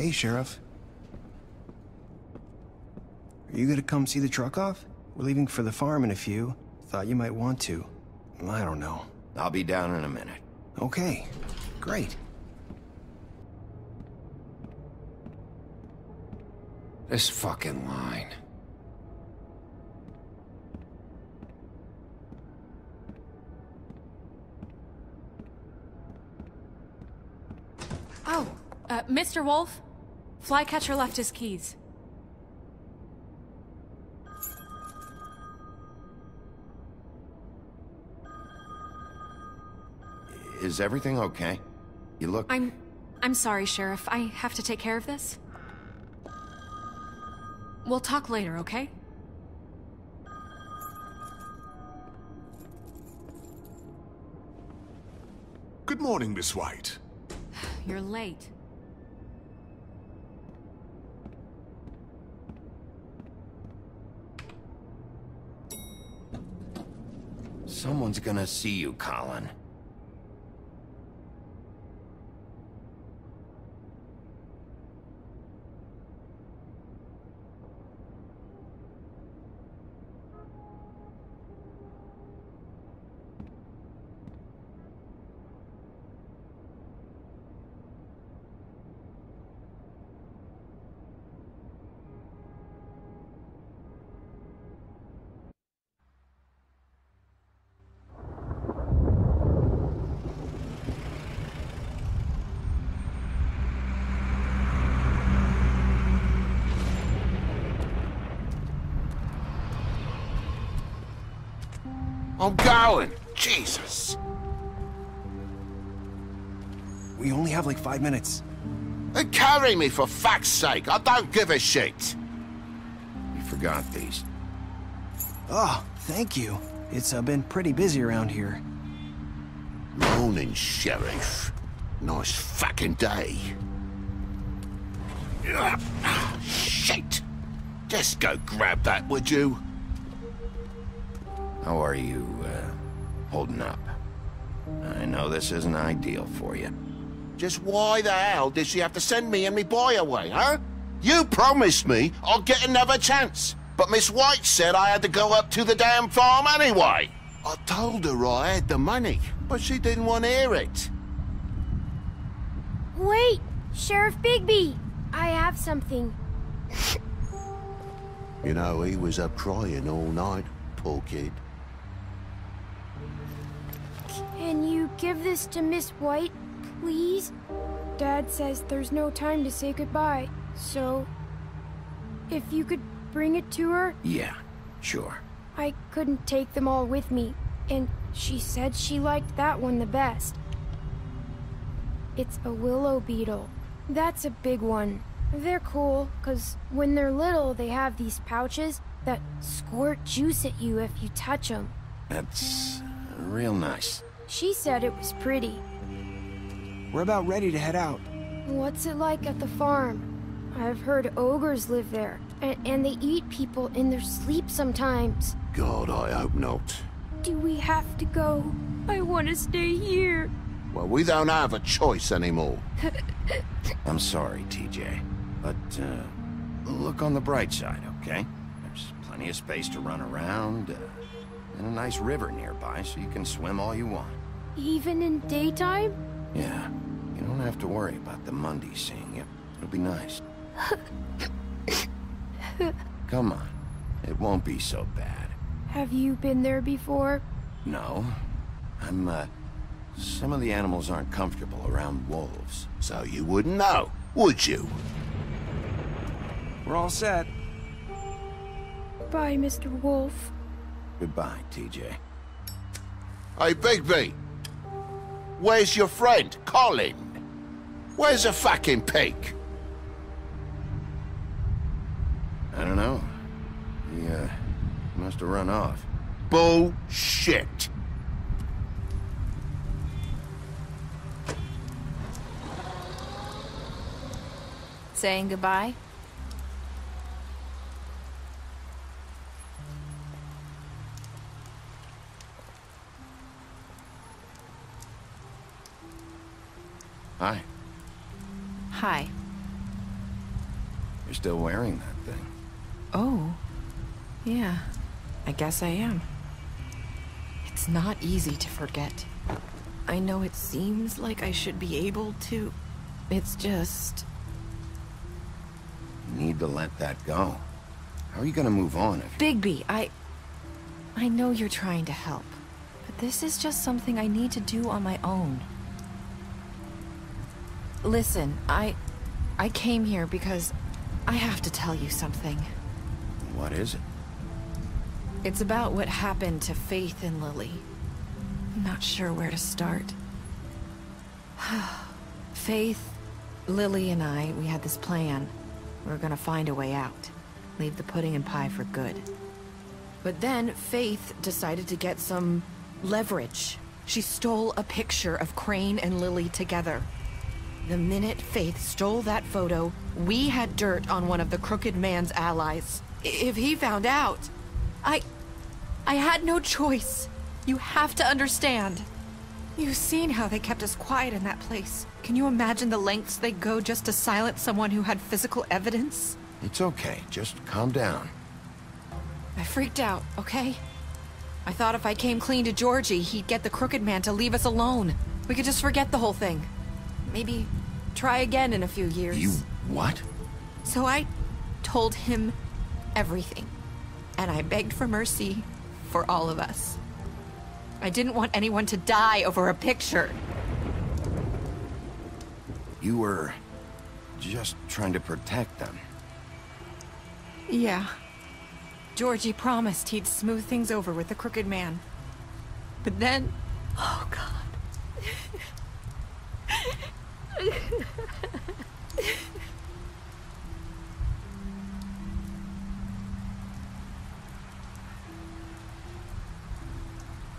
Hey, Sheriff. Are you gonna come see the truck off? We're leaving for the farm in a few. Thought you might want to. I don't know. I'll be down in a minute. Okay, great. This fucking line. Oh, uh, Mr. Wolf? Flycatcher left his keys. Is everything okay? You look... I'm... I'm sorry, Sheriff. I have to take care of this. We'll talk later, okay? Good morning, Miss White. You're late. Someone's gonna see you, Colin. I'm going. Jesus. We only have like five minutes. Then carry me for fuck's sake. I don't give a shit. You forgot these. Oh, thank you. It's uh, been pretty busy around here. Morning, Sheriff. Nice fucking day. Ugh, Shit. Just go grab that, would you? How are you, uh, holding up? I know this isn't ideal for you. Just why the hell did she have to send me and me boy away, huh? You promised me I'd get another chance, but Miss White said I had to go up to the damn farm anyway. I told her I had the money, but she didn't want to hear it. Wait, Sheriff Bigby! I have something. You know, he was up crying all night, poor kid. Can you give this to Miss White, please? Dad says there's no time to say goodbye, so... If you could bring it to her, Yeah, sure. I couldn't take them all with me, and she said she liked that one the best. It's a willow beetle. That's a big one. They're cool, because when they're little, they have these pouches that squirt juice at you if you touch them. That's real nice. She said it was pretty. We're about ready to head out. What's it like at the farm? I've heard ogres live there, and, and they eat people in their sleep sometimes. God, I hope not. Do we have to go? I want to stay here. Well, we don't have a choice anymore. I'm sorry, TJ, but uh, look on the bright side, okay? There's plenty of space to run around, uh, and a nice river nearby, so you can swim all you want. Even in daytime? Yeah, you don't have to worry about the Mundies seeing you. It'll be nice. Come on, it won't be so bad. Have you been there before? No, I'm, uh, some of the animals aren't comfortable around wolves. So you wouldn't know, would you? We're all set. Bye, Mr. Wolf. Goodbye, TJ. Hey, Bigby. Where's your friend, Colin? Where's the fucking pig? I don't know. He, uh, must have run off. Bullshit. Saying goodbye? Hi, Hi. you're still wearing that thing. Oh. Yeah. I guess I am. It's not easy to forget. I know it seems like I should be able to. It's just. You need to let that go. How are you gonna move on if Bigby, I. I know you're trying to help, but this is just something I need to do on my own. Listen, I. I came here because I have to tell you something. What is it? It's about what happened to Faith and Lily. I'm not sure where to start. Faith, Lily, and I, we had this plan. We were gonna find a way out. Leave the pudding and pie for good. But then Faith decided to get some leverage. She stole a picture of Crane and Lily together. The minute Faith stole that photo, we had dirt on one of the Crooked Man's allies. If he found out, I... I had no choice. You have to understand. You've seen how they kept us quiet in that place. Can you imagine the lengths they go just to silence someone who had physical evidence? It's okay, just calm down. I freaked out, okay? I thought if I came clean to Georgie, he'd get the Crooked Man to leave us alone. We could just forget the whole thing. Maybe try again in a few years. You what? So I told him everything. And I begged for mercy for all of us. I didn't want anyone to die over a picture. You were just trying to protect them. Yeah. Georgie promised he'd smooth things over with the Crooked Man. But then... Oh, God.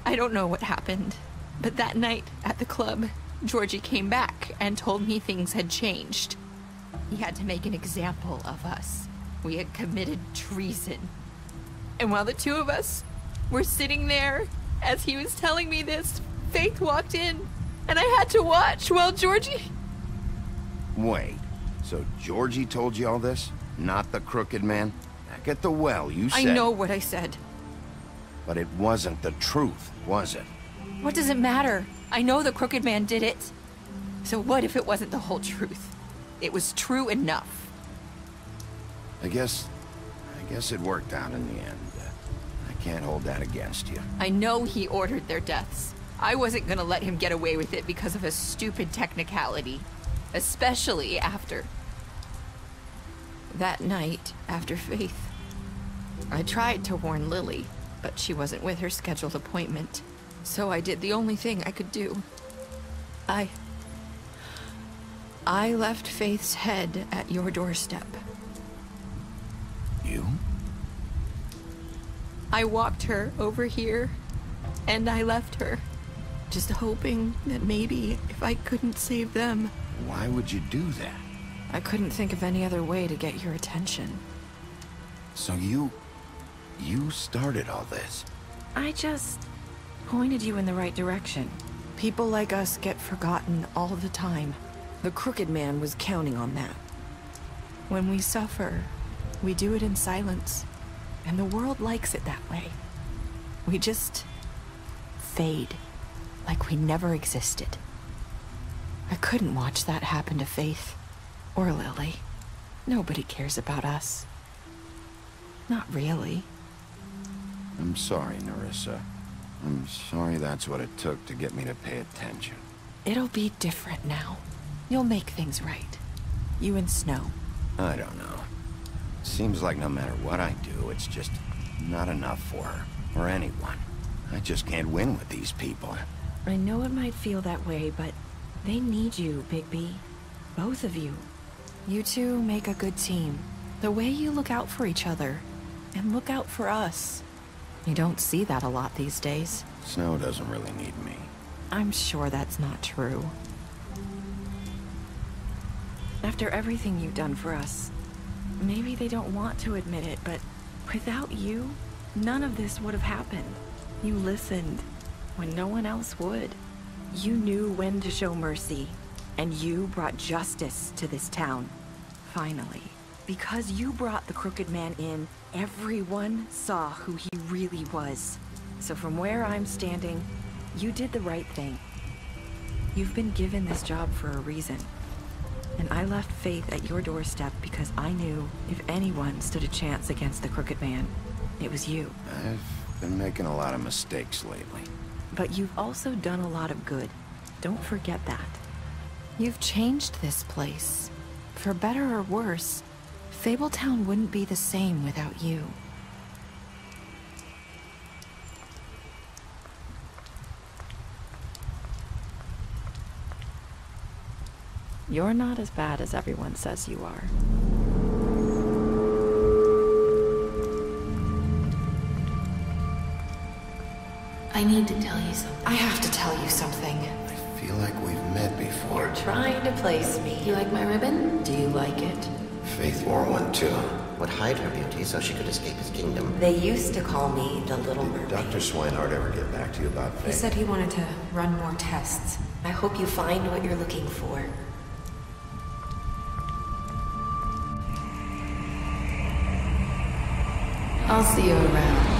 I don't know what happened, but that night at the club, Georgie came back and told me things had changed. He had to make an example of us. We had committed treason. And while the two of us were sitting there, as he was telling me this, Faith walked in, and I had to watch while Georgie. Wait, so Georgie told you all this? Not the crooked man? Back at the well, you said... I know what I said. But it wasn't the truth, was it? What does it matter? I know the crooked man did it. So what if it wasn't the whole truth? It was true enough. I guess... I guess it worked out in the end. I can't hold that against you. I know he ordered their deaths. I wasn't gonna let him get away with it because of a stupid technicality. Especially after... That night, after Faith. I tried to warn Lily, but she wasn't with her scheduled appointment. So I did the only thing I could do. I... I left Faith's head at your doorstep. You? I walked her over here, and I left her. Just hoping that maybe if I couldn't save them... Why would you do that? I couldn't think of any other way to get your attention. So you... you started all this? I just pointed you in the right direction. People like us get forgotten all the time. The Crooked Man was counting on that. When we suffer, we do it in silence. And the world likes it that way. We just... fade. Like we never existed. I couldn't watch that happen to Faith. Or Lily. Nobody cares about us. Not really. I'm sorry, Nerissa. I'm sorry that's what it took to get me to pay attention. It'll be different now. You'll make things right. You and Snow. I don't know. Seems like no matter what I do, it's just not enough for her. Or anyone. I just can't win with these people. I know it might feel that way, but they need you, Bigby. Both of you. You two make a good team. The way you look out for each other. And look out for us. You don't see that a lot these days. Snow doesn't really need me. I'm sure that's not true. After everything you've done for us, maybe they don't want to admit it, but without you, none of this would have happened. You listened when no one else would. You knew when to show mercy, and you brought justice to this town. Finally. Because you brought the Crooked Man in, everyone saw who he really was. So from where I'm standing, you did the right thing. You've been given this job for a reason. And I left Faith at your doorstep because I knew if anyone stood a chance against the Crooked Man, it was you. I've been making a lot of mistakes lately. But you've also done a lot of good. Don't forget that. You've changed this place. For better or worse, Fabletown wouldn't be the same without you. You're not as bad as everyone says you are. I need to tell you something. I have to tell you something. I feel like we've met before. You're trying to place me. You like my ribbon? Do you like it? Faith wore one too. Would hide her beauty so she could escape his kingdom. They used to call me the Little Mermaid. Dr. Swineheart ever get back to you about Faith? He said he wanted to run more tests. I hope you find what you're looking for. I'll see you around,